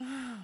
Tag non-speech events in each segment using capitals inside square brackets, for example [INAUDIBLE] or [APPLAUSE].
Ah.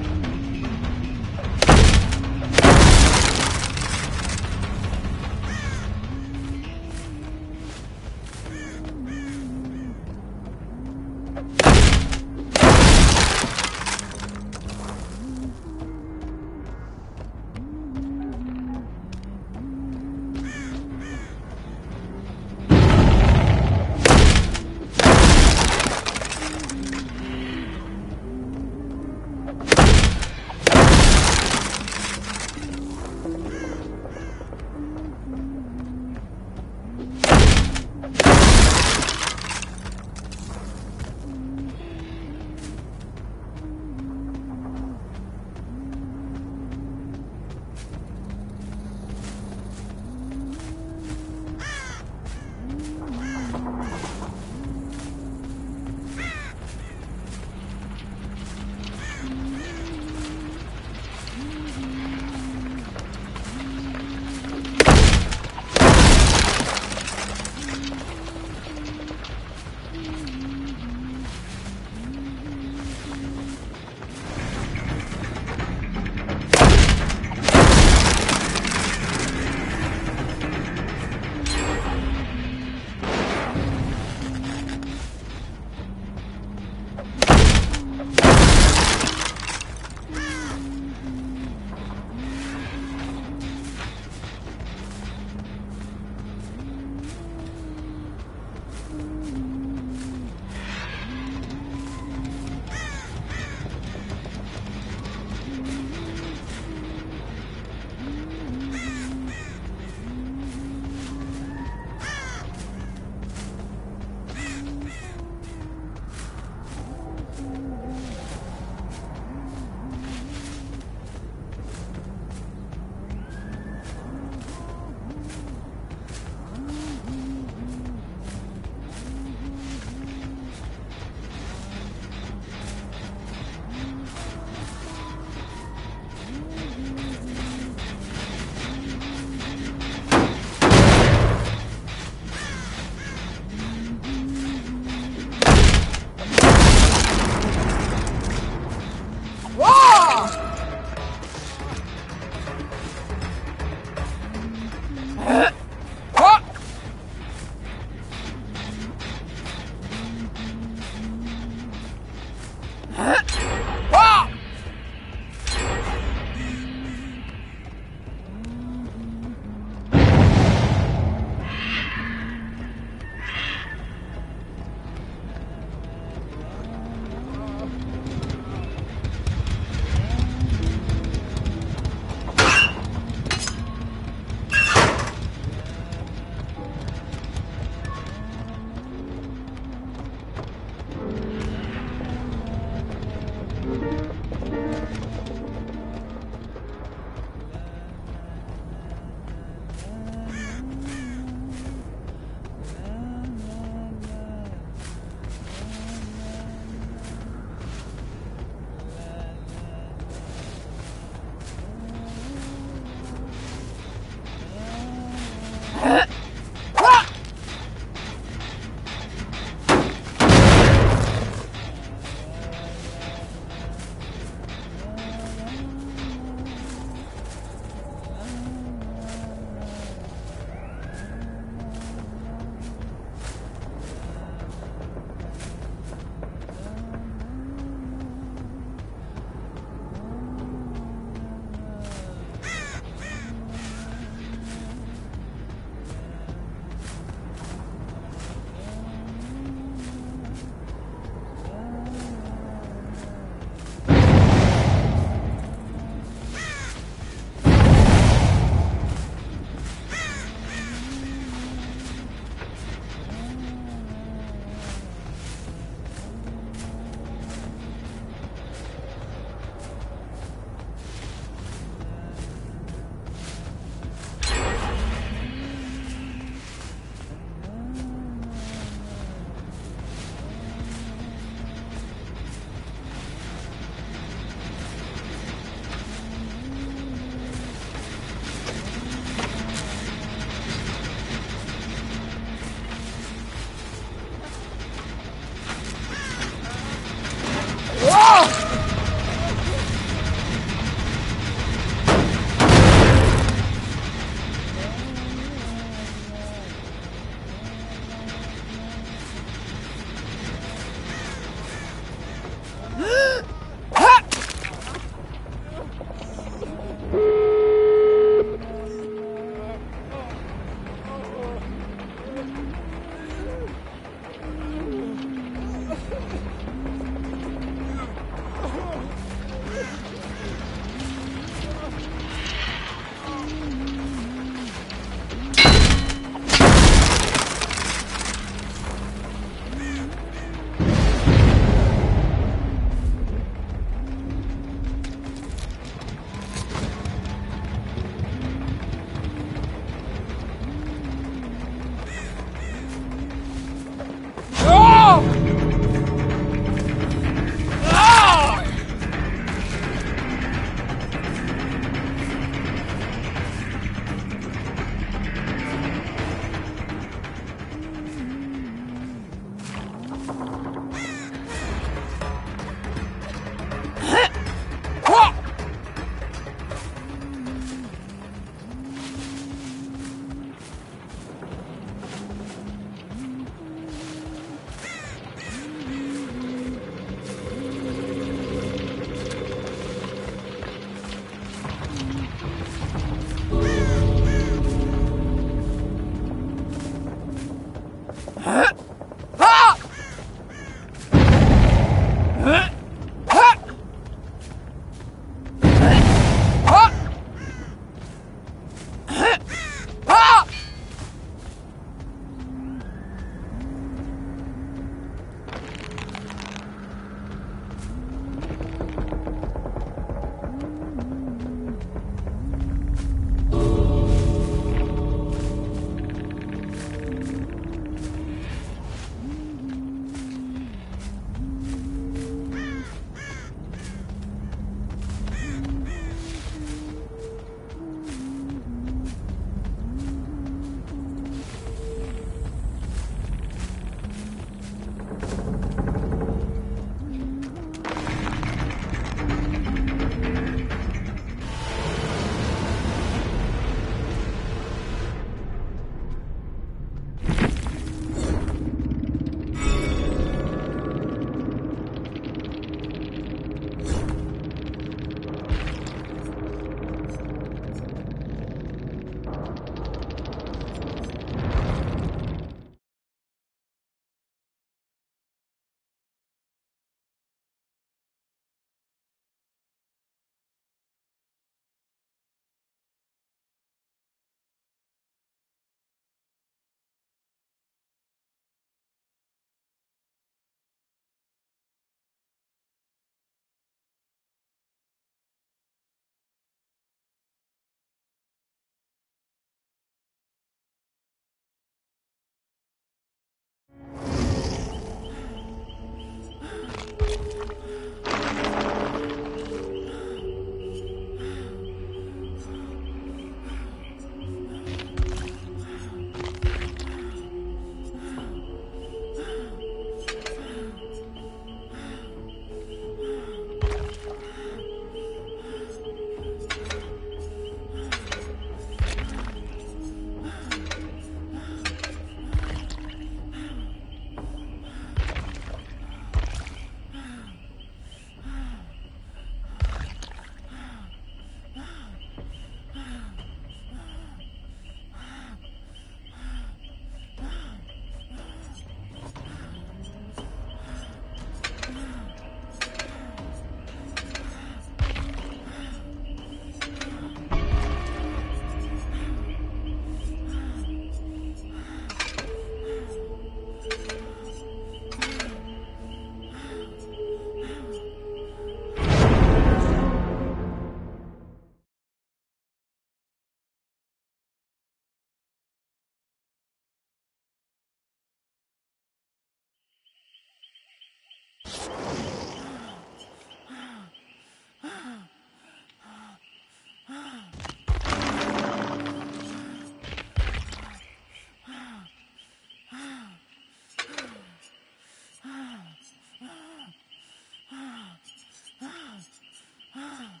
Ah.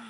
[SIGHS] [SIGHS]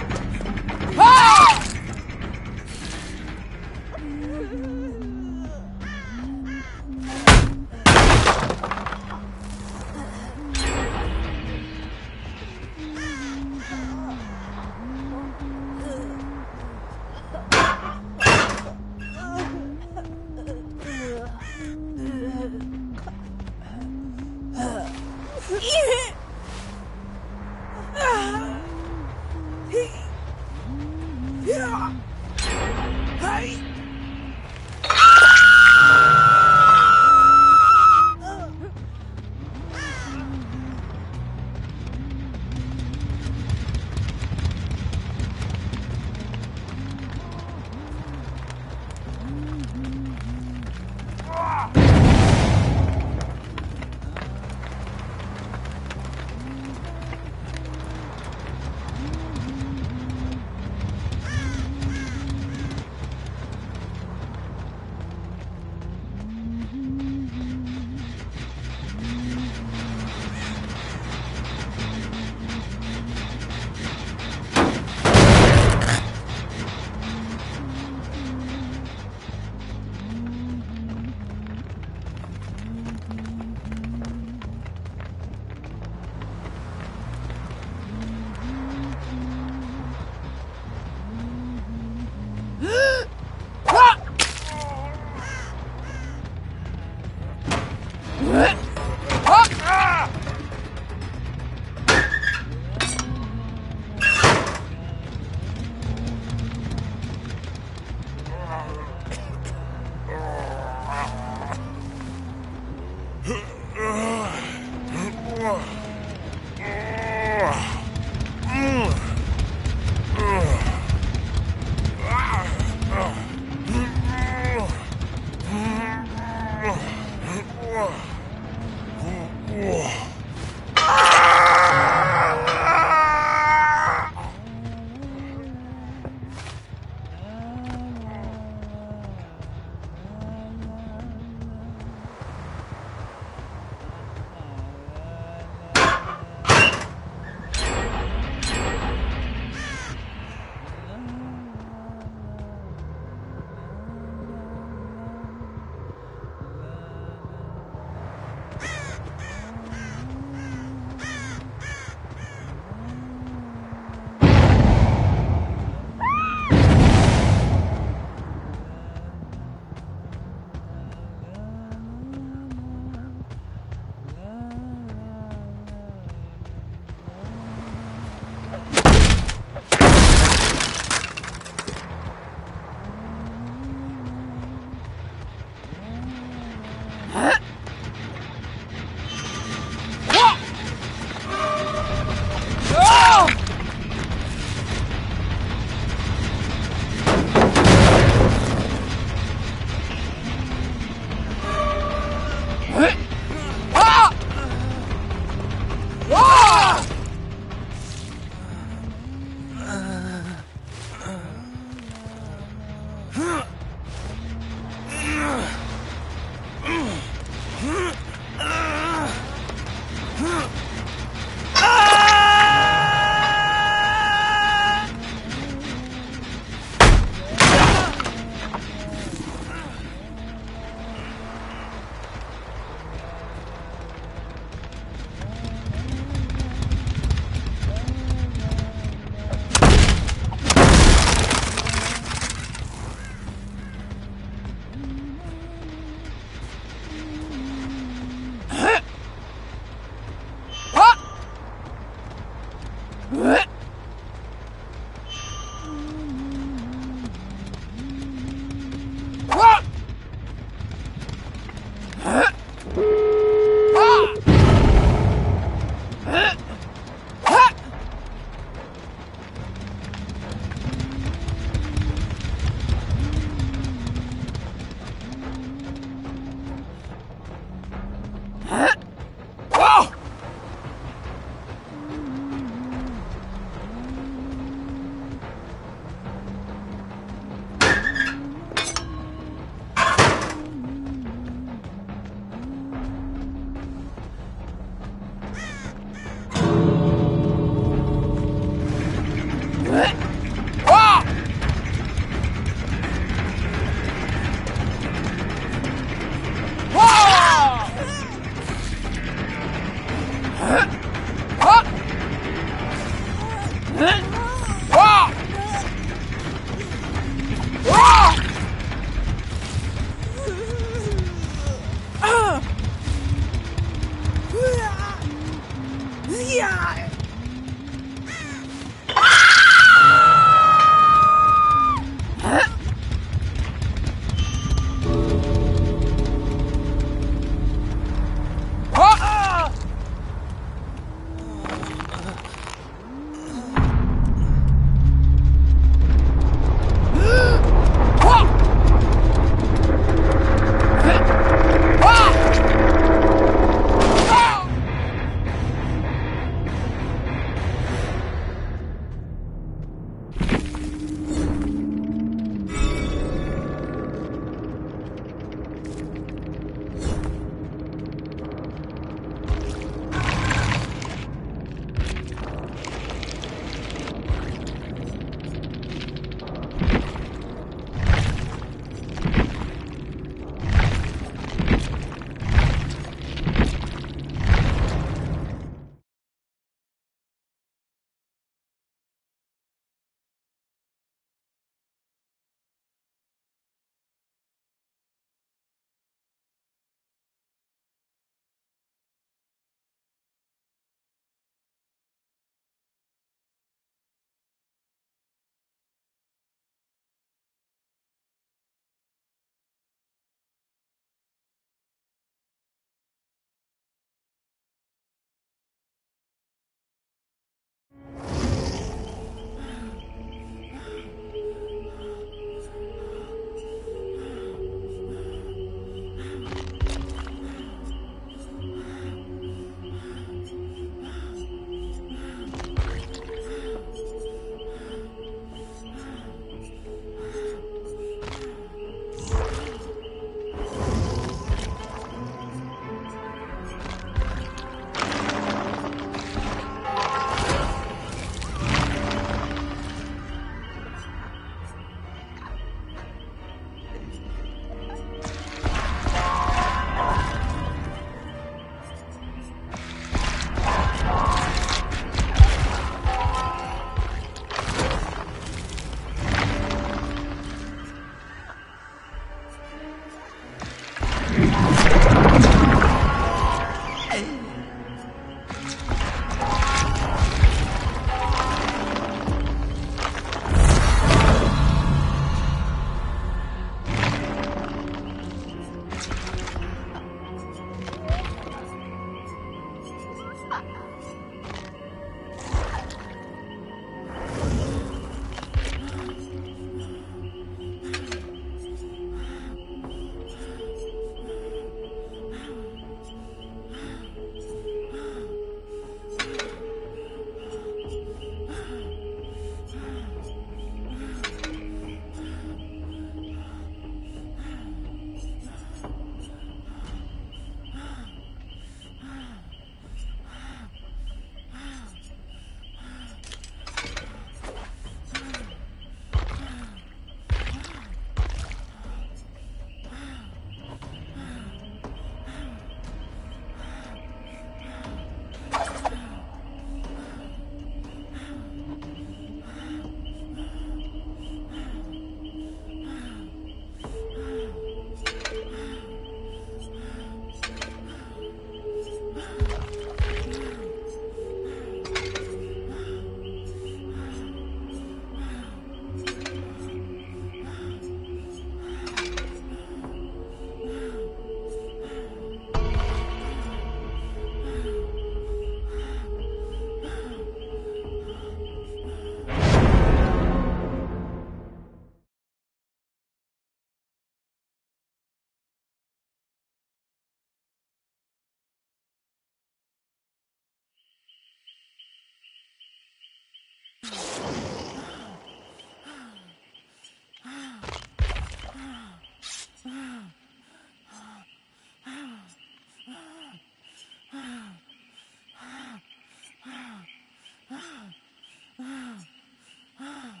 Ah.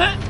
Huh?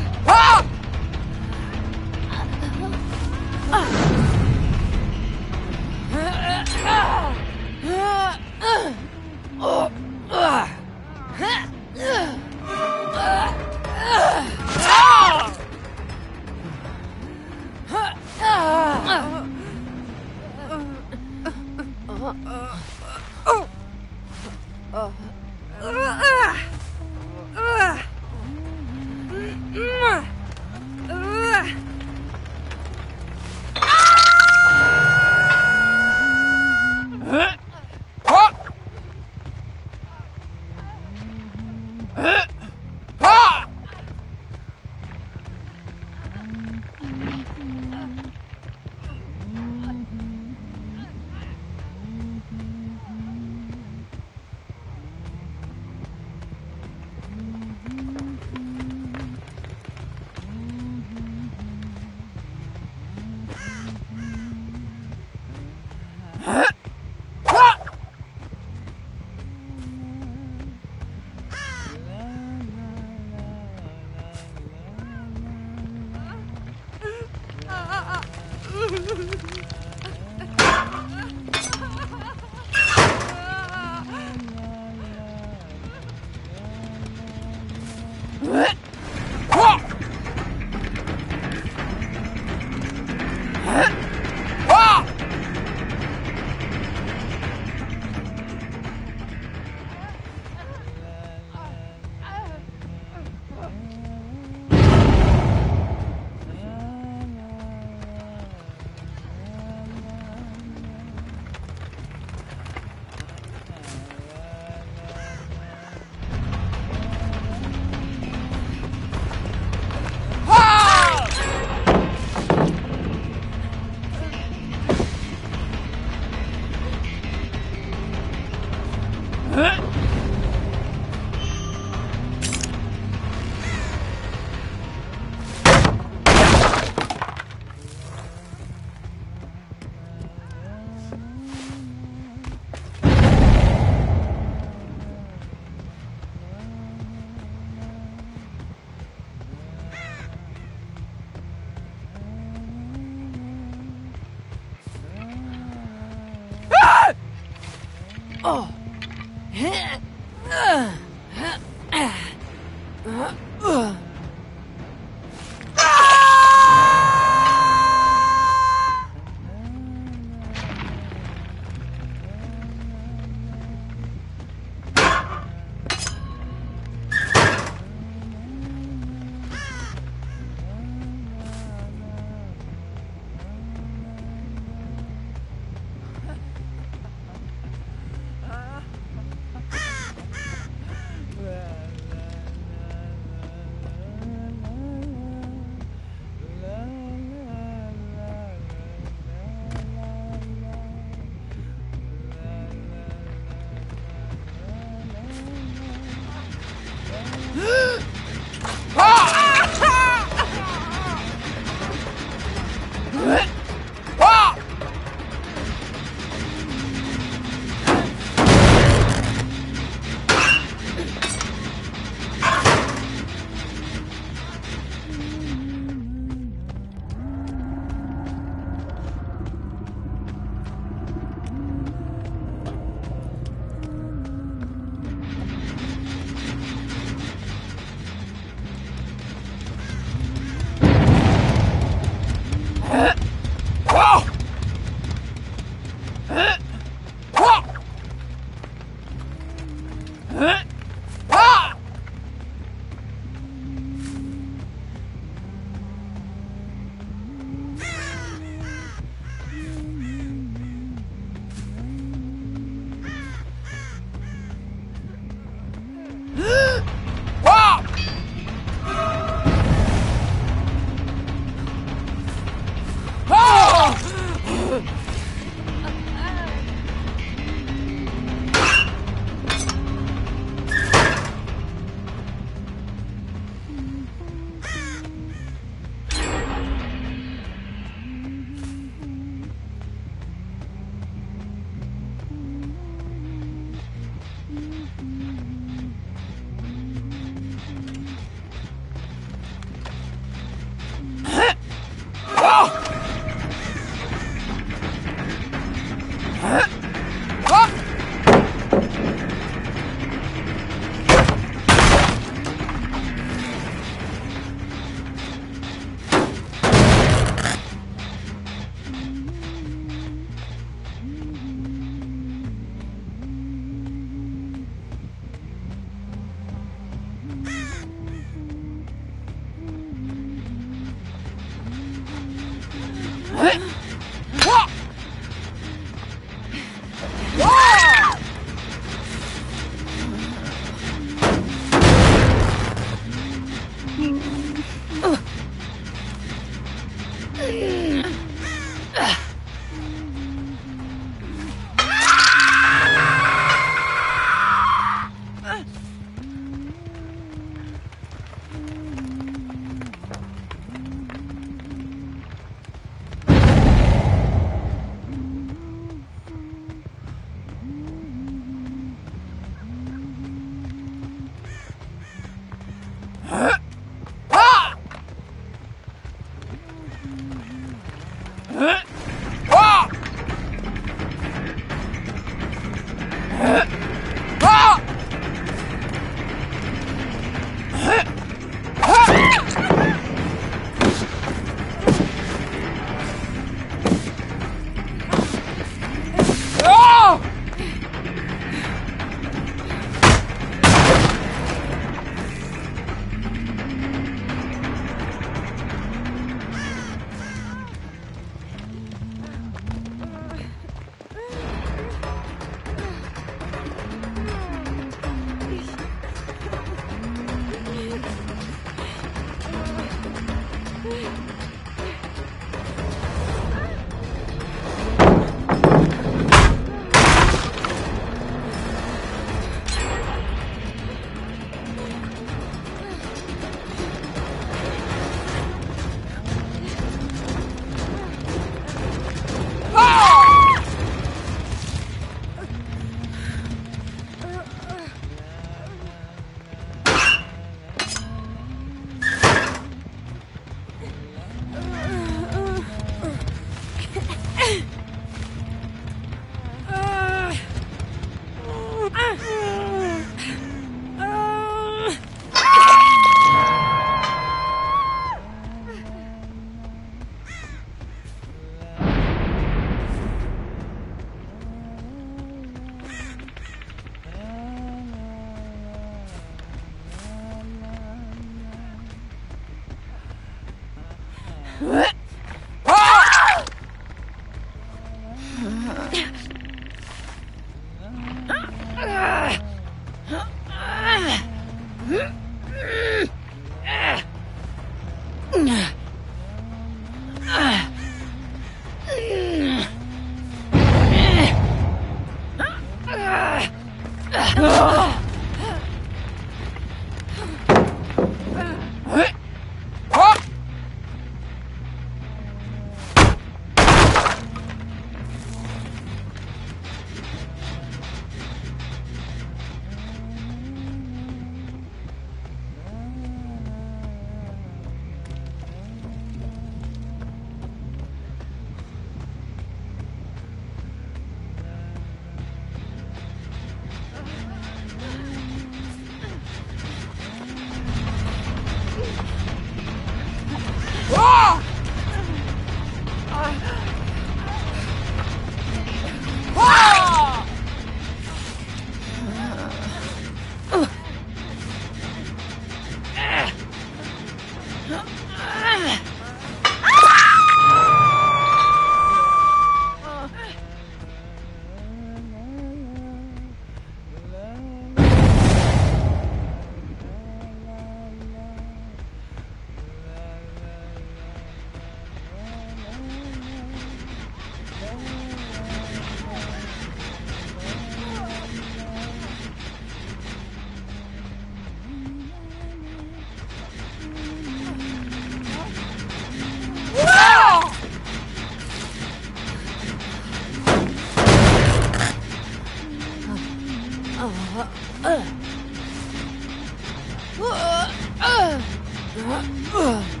Ugh.